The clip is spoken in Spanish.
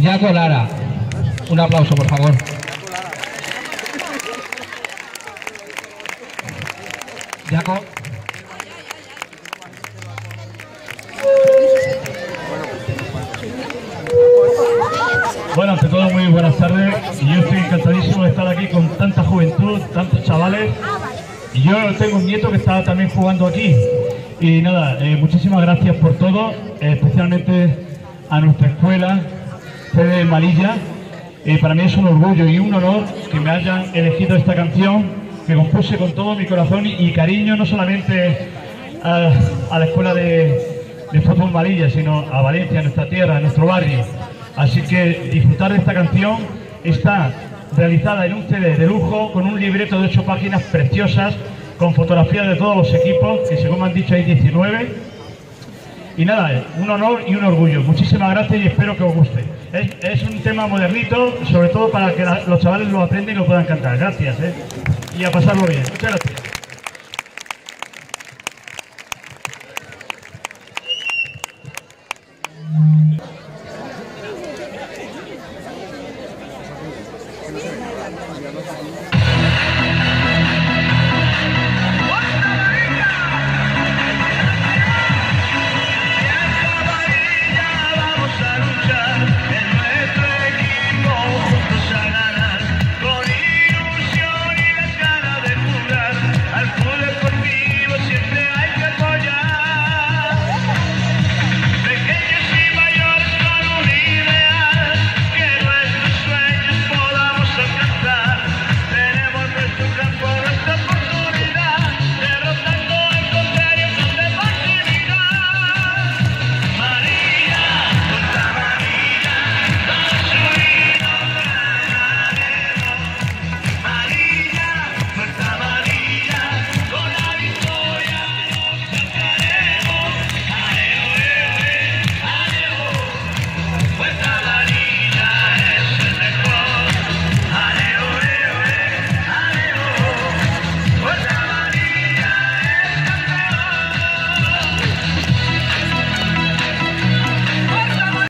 Yaco Lara. Un aplauso, por favor. Yaco. Bueno, ante todo, muy buenas tardes. Yo estoy encantadísimo de estar aquí con tanta juventud, tantos chavales. Y yo tengo un nieto que está también jugando aquí. Y nada, eh, muchísimas gracias por todo, especialmente a nuestra escuela, Fede Malilla. Eh, para mí es un orgullo y un honor que me hayan elegido esta canción que compuse con todo mi corazón y, cariño, no solamente a, a la escuela de, de fútbol Malilla, sino a Valencia, a nuestra tierra, a nuestro barrio. Así que disfrutar de esta canción está realizada en un CD de lujo con un libreto de ocho páginas preciosas con fotografías de todos los equipos, que según me han dicho hay 19. Y nada, un honor y un orgullo. Muchísimas gracias y espero que os guste. Es, un tema modernito, sobre todo para que los chavales lo aprendan y lo puedan cantar. Gracias. Eh. Y a pasarlo bien. Muchas. Gracias.